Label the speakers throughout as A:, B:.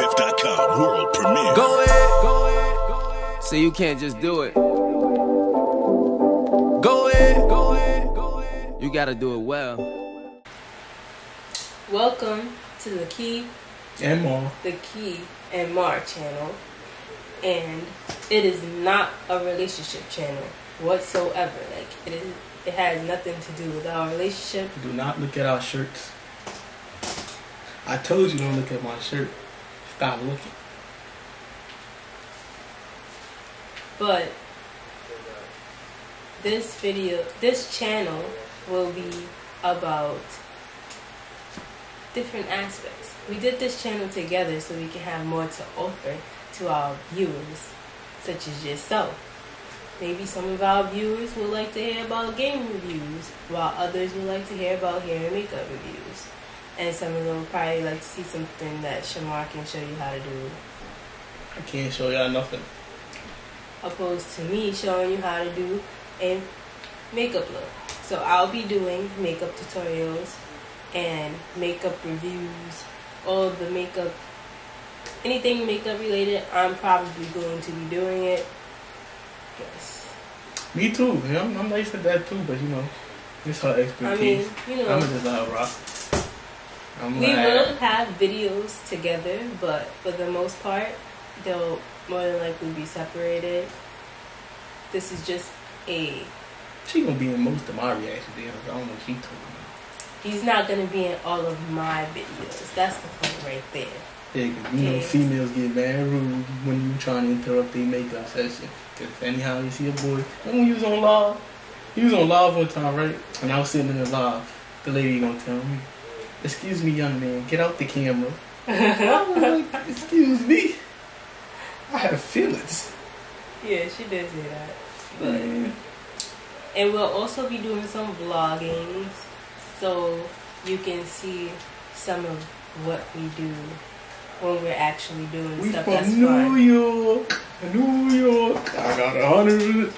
A: DreamPiff.com world premiere.
B: Go ahead, go ahead, go ahead. So you can't just do it. Go ahead, go ahead, go ahead. You gotta do it well.
C: Welcome to the Key,
D: And more.
C: the Key and Mar channel. And it is not a relationship channel whatsoever. Like it is it has nothing to do with our relationship.
D: Do not look at our shirts. I told you don't look at my shirt. Stop looking.
C: But this video this channel will be about different aspects. We did this channel together so we can have more to offer to our viewers, such as yourself. Maybe some of our viewers would like to hear about game reviews, while others would like to hear about hair and makeup reviews. And some of them probably like to see something that Shamar can show you how to do,
D: I can't show y'all nothing.
C: opposed to me showing you how to do a makeup look. So I'll be doing makeup tutorials and makeup reviews, all the makeup, anything makeup related, I'm probably going to be doing it. Yes.
D: Me too. Yeah, I'm, I'm nice at that too, but you know, it's her expertise.
C: I mean, you know.
D: I'm just her rock. I'm
C: We
D: like,
C: will have videos together, but for the most part, they'll more than likely be separated. This is just a.
D: she gonna be in most of my reaction videos. I don't know what she talking about.
C: He's not gonna be in all of my videos. That's the point right there.
D: Yeah, 'cause you know, females get very rude when you trying to interrupt their makeup session. Cause anyhow, you see a boy. And when you was on live, he was on live one time, right? And I was sitting in the live. The lady gonna tell me, "Excuse me, young man, get out the camera." I was like, "Excuse me, I have feelings."
C: Yeah, she did say that. But and we'll also be doing some vlogging, so you can see some of what we do when we're actually doing
D: We
C: stuff
D: from
C: that's
D: New
C: fun.
D: York, New York. I got a hundred.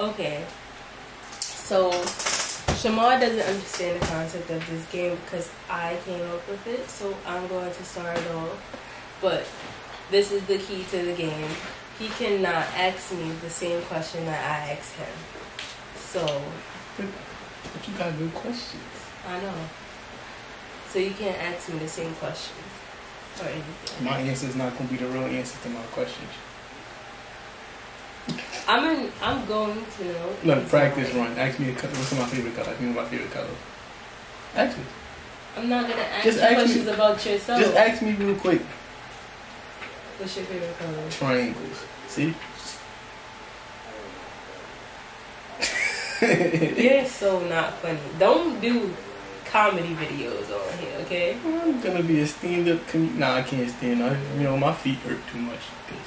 C: Okay. So Shamar doesn't understand the concept of this game because I came up with it, so I'm going to start it off. But this is the key to the game. He cannot ask me the same question that I asked him. So
D: But, but you got good questions.
C: I know. So you can't ask me the same questions or anything.
D: My answer is not gonna be the real answer to my questions.
C: I'm in, I'm going to
D: Look, practice run. Ask me a, co- what's my favorite color. Ask me my favorite color. Ask me.
C: I'm not gonna ask
D: Just
C: you
D: ask me-
C: about yourself.
D: Just ask me real quick.
C: What's your favorite color?
D: Triangles. See?
C: You're so not funny. Don't do comedy videos on here, okay?
D: I'm gonna be a stand up com- Nah, I can't stand up. You know, my feet hurt too much because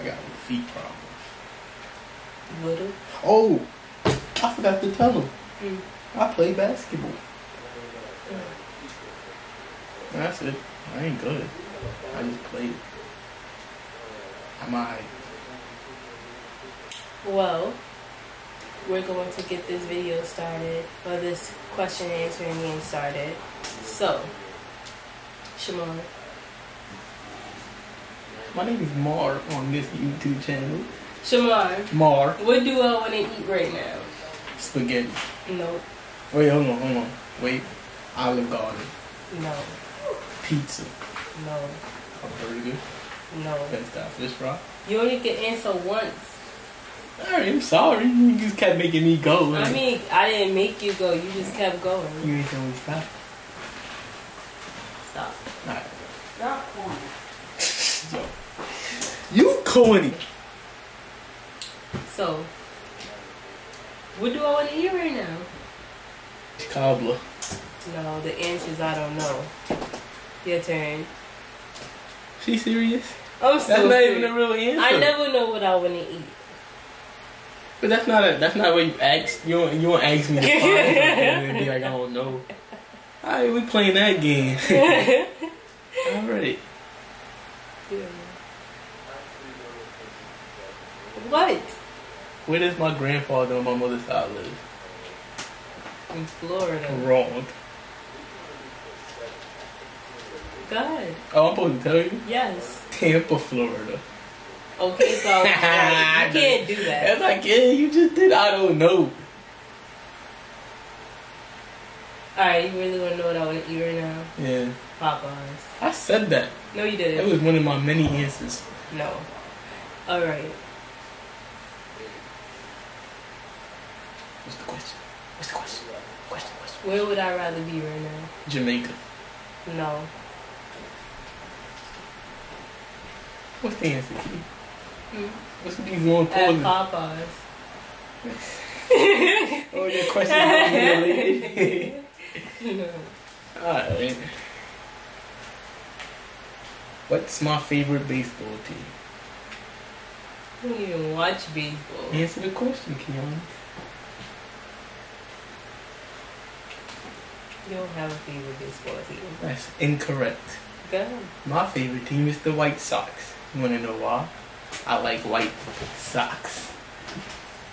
D: I got little feet problems.
C: Little.
D: Oh, I forgot to tell him.
C: Mm.
D: I play basketball. That's it. I ain't good. I just played. I'm alright.
C: Well, we're going to get this video started, or this question answering game started. So, Shamar,
D: My name is Mark on this YouTube channel.
C: Shamar,
D: Mar
C: what do I want to eat right now?
D: spaghetti.
C: No,
D: Wait, hold on, hold on. Wait. Olive Garden.
C: no,
D: Pizza.
C: no,
D: A burger.
C: no.
D: Best style fish fry.
C: You only can answer once.
D: Alright, I'm sorry. You just kept making me go.
C: I mean, I didn't make you go. You just kept going.
D: you ain't gonna stop.
C: Stop.
D: Alright.
C: Stop corny.
D: Yo. You corny.
C: So, what do I want to eat right now?
D: Cobbler.
C: No, the answers I don't know. Your turn.
D: She serious?
C: Oh, I'm
D: That's not
C: serious.
D: even a real answer.
C: I never know what I want to eat.
D: But that's not a. That's not what you ask. You don't. You don't ask me to find something and be like, I don't know. Alright, we playing that game. Alright. Yeah.
C: What?
D: Where does my grandfather on my mother's side live?
C: In Florida.
D: Wrong.
C: Go ahead.
D: Oh, I'm supposed to tell you?
C: Yes.
D: Tampa, Florida.
C: Okay, so you can't do that.
D: It's like, yeah, you just did. I don't know.
C: Alright, you really want to know what I want to eat right now?
D: Yeah.
C: Popeyes.
D: I said that.
C: No, you didn't.
D: It was one of my many answers.
C: No. Alright.
D: What's the question? What's the question? Question, question.
C: Where would I rather be right now?
D: Jamaica.
C: No.
D: What's the answer, Key?
C: Hmm.
D: What's these long
C: At
D: pauses?
C: Popeyes.
D: Oh, your question is related.
C: no.
D: Alright. What's my favorite baseball team?
C: I don't even watch baseball.
D: Answer the question, Keon.
C: You don't have a favorite baseball team.
D: That's incorrect.
C: Go ahead.
D: My favorite team is the White Sox. You wanna know why? I like white socks.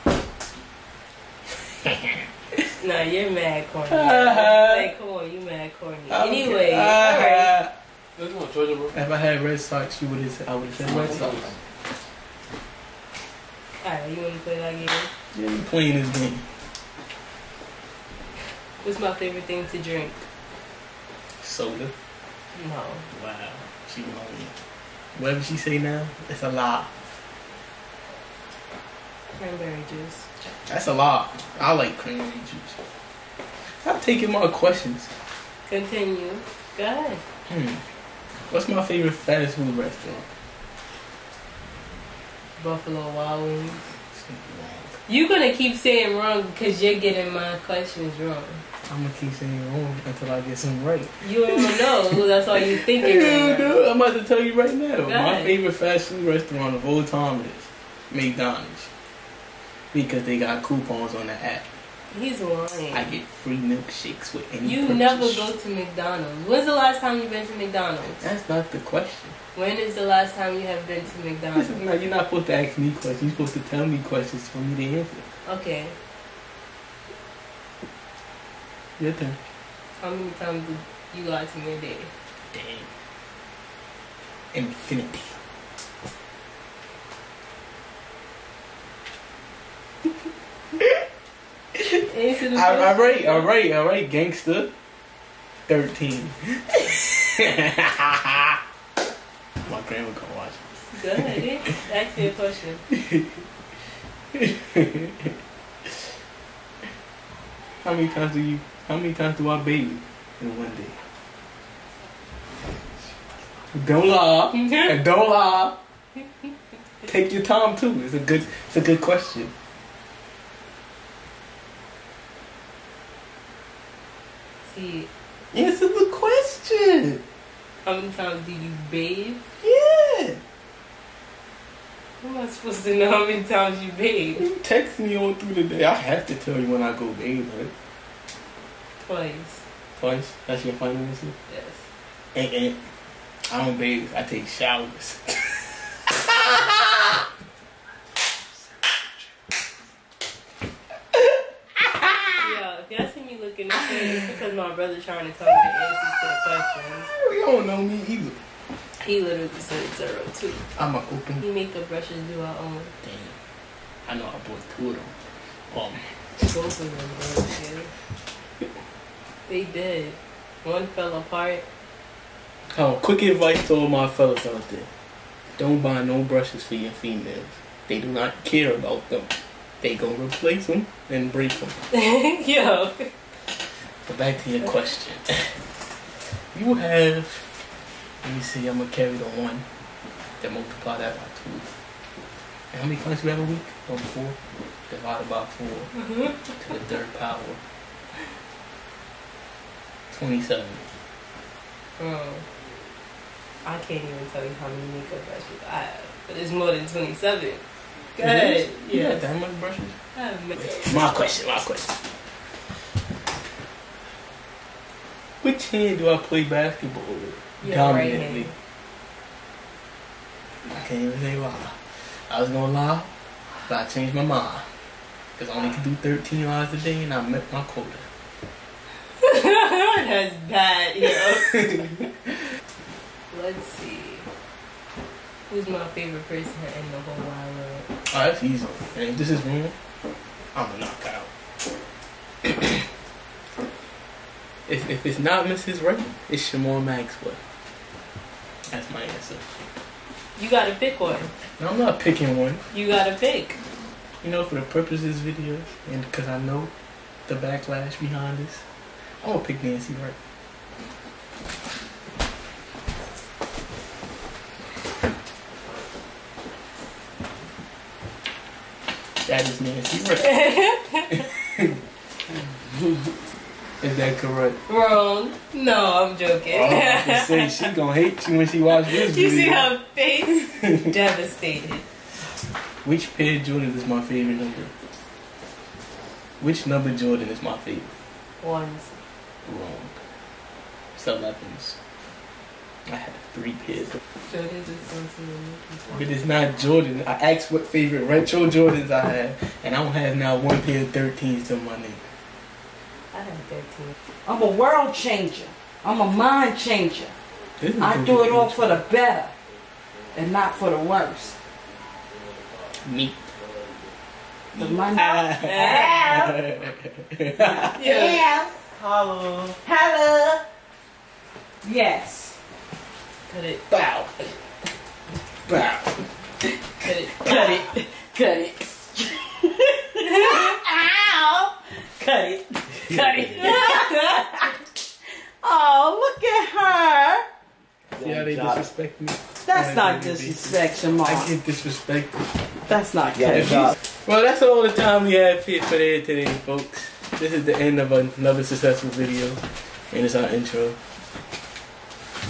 C: no, you're mad corny.
D: Uh-huh.
C: like, come on, you mad corny.
D: Okay.
C: Anyway,
D: Uh,
C: alright.
E: Let's go, Georgia, bro.
D: If I had Red Sox, you would have said I would have said Red Sox.
C: Alright, you want to play that game?
D: Yeah, you playing this game.
C: What's my favorite thing to drink?
D: Soda.
C: No.
D: Wow. She lying. Whatever she say now, it's a lie.
C: Cranberry juice.
D: That's a lie. I like cranberry juice. Stop taking my questions.
C: Continue. Go ahead.
D: Hmm. What's my favorite fast food restaurant?
C: Buffalo Wild Wings. You're gonna keep saying wrong because you're getting my questions wrong.
D: I'm gonna keep saying wrong until I get some right.
C: You don't even know. That's all you're thinking right now.
D: Dude, I'm about to tell you right now. My favorite fast food restaurant of all time is McDonald's. Because they got coupons on the app.
C: He's lying.
D: I get free milkshakes with any
C: You
D: purchase.
C: never go to McDonald's. When's the last time you've been to McDonald's?
D: That's not the question.
C: When is the last time you have been to McDonald's?
D: Listen, now you're not supposed to ask me questions. You're supposed to tell me questions for me to answer.
C: Okay.
D: Your turn.
C: How many times did you lie to me a day?
D: Damn. Infinity.
C: Answer the
D: All right, all
C: question.
D: right, all right, all right, gangster. Thirteen. My grandma gonna watch
C: Go ahead. Ask me a question.
D: how many times do you? How many times do I bathe in one day? Don't lie. And don't lie. Take your time too. It's a good. It's a good question.
C: See,
D: Answer the question.
C: how many times do you bathe?
D: Yeah.
C: How am I supposed to know how many times you bathe?
D: You text me on through the day. I have to tell you when I go bathe, right?
C: Twice.
D: Twice. That's your final answer.
C: Yes.
D: And, and I don't bathe. I take showers.
C: Yeah, if y'all see me looking this way, it's because my brother trying to tell me the answers to the questions.
D: you don't know me either.
C: He literally said zero too.
D: I'm a open.
C: He make the brushes do our own.
D: Damn. I know I bought two of them. Um,
C: Both of them broke, yeah. They did. One fell apart.
D: oh, quick advice to all my fellas out there. Don't buy no brushes for your females. They do not care about them. They gonna replace them and break them.
C: Yo.
D: But back to your question. You have, let me see, I'm gonna carry the one, then multiply that by two. And how many times you have a week? On four? Divided by four mm-hmm. to the third power. 27.
C: Oh. I can't even tell you how many makeup brushes I have, but it's more than 27. Go ahead.
D: You got
C: Yes.
D: that much brushes?
C: I have.
D: My question, my question. Which hand do I play basketball with?
C: Right
D: Dominantly.
C: hand.
D: I can't even say why. I was gonna lie, but I changed my mind. Because I only could do 13 hours a day and I met my quota.
C: That's bad, yo. let's see. Who's my favorite person in the whole wide world?
D: Oh, that's easy. And if this is me, I'm gonna knock out. If, if it's not Mrs. Wright, it's Shamar Maxwell. That's my answer.
C: You gotta pick one.
D: No, I'm not picking one.
C: You gotta pick.
D: You know, for the purpose of this video, and because I know the backlash behind this, I'm gonna pick Nancy Wright. That is Nancy Wright. is that correct?
C: Wrong. No, I'm joking.
D: Oh, I say she gonna hate you when she watches this
C: you
D: video.
C: see her face? Devastated.
D: Which pair of Jordan is my favorite number? Which number Jordan is my favorite?
C: Ones.
D: Wrong. It's 11s. I have three pairs.
C: Jordan's is.
D: But it's not Jordan. I asked what favorite retro Jordans I have, and I don't have now one pair of 13s to my name.
C: I have 13.
E: I'm a world changer. I'm a mind changer.
D: This is
E: I do it all for the better and not for the worse.
D: me.
E: The money.
C: Yeah.
E: Yeah. Hello. Hello. Yes.
C: Cut it.
D: Bow. Bow.
C: Cut it.
E: Cut it. Cut it. Ow. Cut it. Cut it. oh, look at her.
D: See how they disrespect me?
E: That's not
D: get
E: disrespect,
D: I
E: Shamar.
D: get disrespected.
E: That's not
D: If
E: cutting.
D: Well, that's all the time we have here for today, today, folks. This is the end of another successful video, and it's our intro.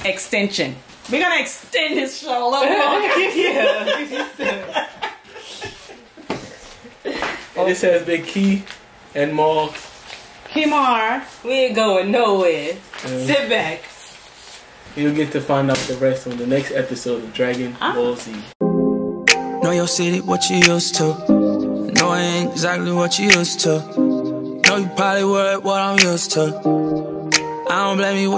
E: Extension. We're gonna extend this show a little longer.
C: yeah.
D: And this has been Key and Mar.
E: Quimar.
C: We ain't going nowhere.
D: Um,
C: Sit back.
D: You'll get to find out the rest on the next episode of Dragon Ball Z.
F: Know your city, what you used to. Know I ain't exactly what you used to. Know you probably worried what I'm used to. I don't blame you. What